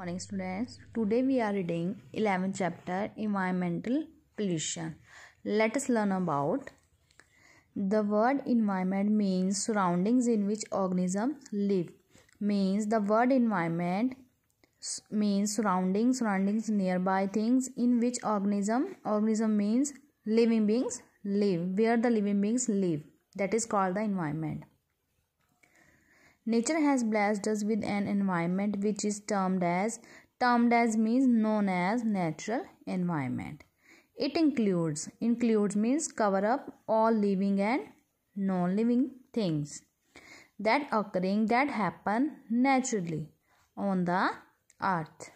morning students. Today we are reading 11th chapter environmental pollution. Let us learn about the word environment means surroundings in which organisms live. Means the word environment means surroundings surroundings nearby things in which organism organism means living beings live where the living beings live. That is called the environment Nature has blessed us with an environment which is termed as termed as means known as natural environment. It includes includes means cover up all living and non-living things that occurring that happen naturally on the earth.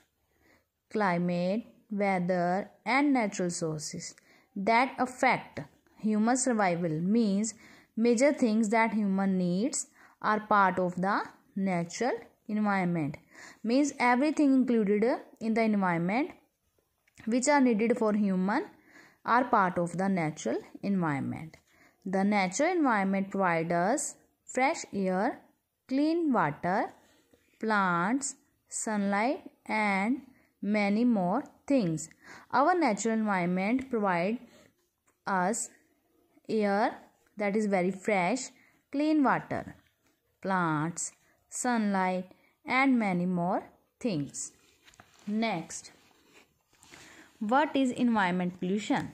Climate, weather and natural sources that affect human survival means major things that human needs are part of the natural environment. Means everything included in the environment which are needed for human are part of the natural environment. The natural environment provides us fresh air clean water plants sunlight and many more things. Our natural environment provide us air that is very fresh clean water plants, sunlight, and many more things. Next, what is environment pollution?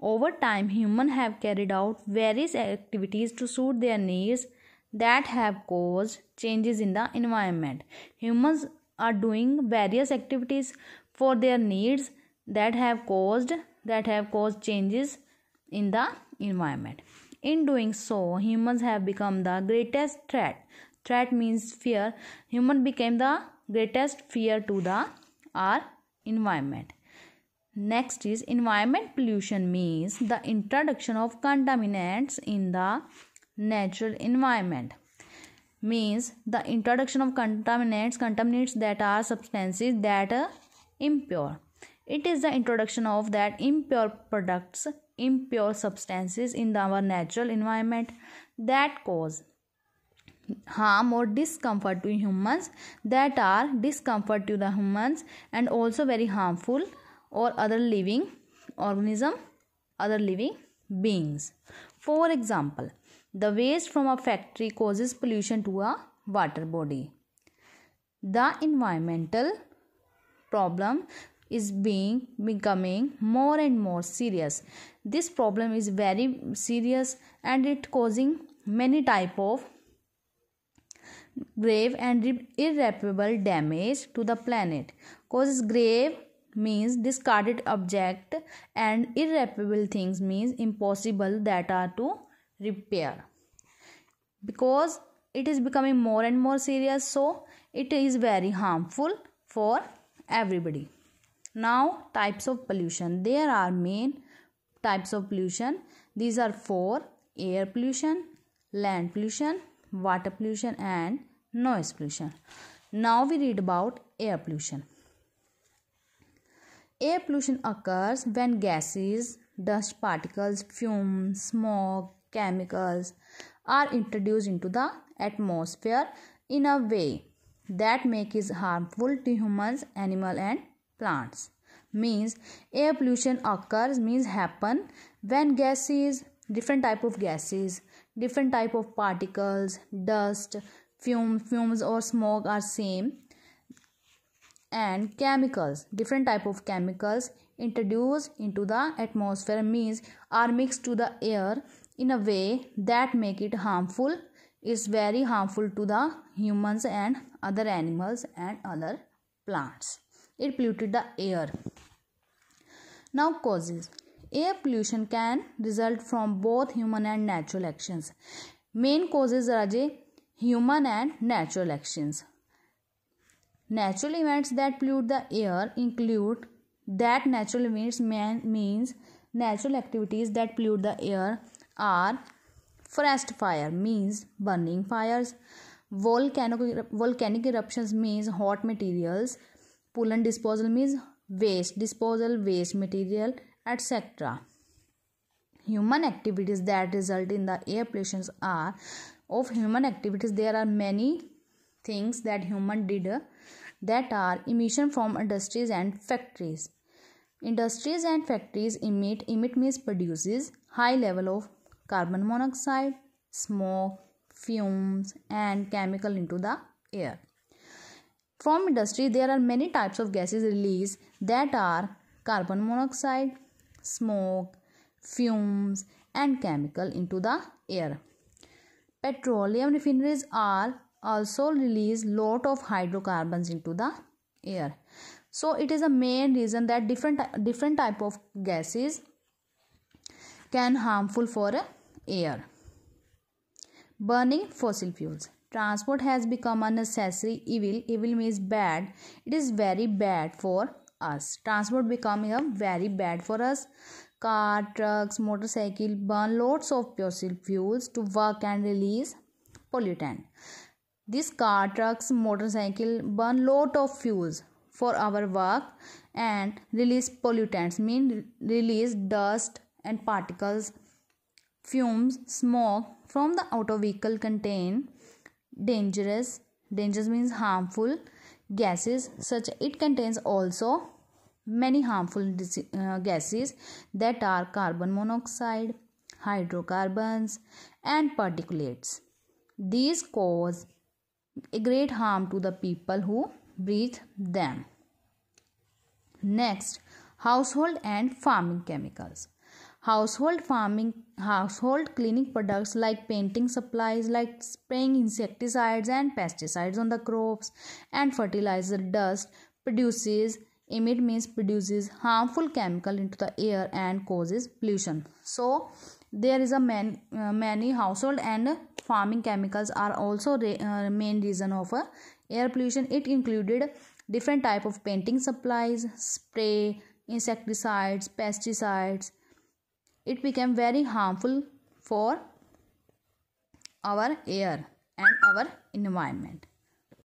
Over time, humans have carried out various activities to suit their needs that have caused changes in the environment. Humans are doing various activities for their needs that have caused that have caused changes in the environment. In doing so, humans have become the greatest threat. Threat means fear. Human became the greatest fear to the our environment. Next is environment pollution means the introduction of contaminants in the natural environment means the introduction of contaminants contaminants that are substances that are impure it is the introduction of that impure products impure substances in our natural environment that cause harm or discomfort to humans that are discomfort to the humans and also very harmful or other living organism other living beings. For example the waste from a factory causes pollution to a water body. The environmental problem is being becoming more and more serious. This problem is very serious and it causing many type of grave and irreparable damage to the planet. Causes grave means discarded object and irreparable things means impossible that are to repair. Because it is becoming more and more serious so it is very harmful for everybody now types of pollution. There are main types of pollution. These are four. Air pollution land pollution water pollution and noise pollution. Now we read about air pollution. Air pollution occurs when gases dust particles fumes smoke chemicals are introduced into the atmosphere in a way that makes it harmful to humans animal and plants. Means air pollution occurs means happen when gases different type of gases different type of particles dust fumes fumes or smoke are same. And chemicals different type of chemicals introduced into the atmosphere means are mixed to the air in a way that make it harmful is very harmful to the humans and other animals and other plants it polluted the air. Now, causes air pollution can result from both human and natural actions. Main causes are human and natural actions. Natural events that pollute the air include that natural events means natural activities that pollute the air are forest fire means burning fires volcanic volcanic eruptions means hot materials pollutant disposal means waste disposal waste material etc human activities that result in the air pollution are of human activities there are many things that human did that are emission from industries and factories. Industries and factories emit emit means produces high level of carbon monoxide smoke fumes and chemical into the air from industry there are many types of gases released that are carbon monoxide smoke fumes and chemical into the air. Petroleum refineries are also release lot of hydrocarbons into the air. So it is a main reason that different different type of gases can harmful for air. Burning fossil fuels transport has become a necessary evil. Evil means bad. It is very bad for us. Transport becoming a very bad for us. Car trucks motorcycle burn lots of fossil fuels to work and release pollutant. These car trucks motorcycle burn lot of fuels for our work and release pollutants. Mean release dust and particles fumes smoke from the auto vehicle contain dangerous. Dangerous means harmful gases such it contains also many harmful uh, gases that are carbon monoxide hydrocarbons and particulates. These cause a great harm to the people who breathe them. Next household and farming chemicals household farming household cleaning products like painting supplies like spraying insecticides and pesticides on the crops. And fertilizer dust produces emit means produces harmful chemical into the air and causes pollution. So there is a man, uh, many household and farming chemicals are also the uh, main reason of uh, air pollution. It included different type of painting supplies spray insecticides pesticides it became very harmful for our air and our environment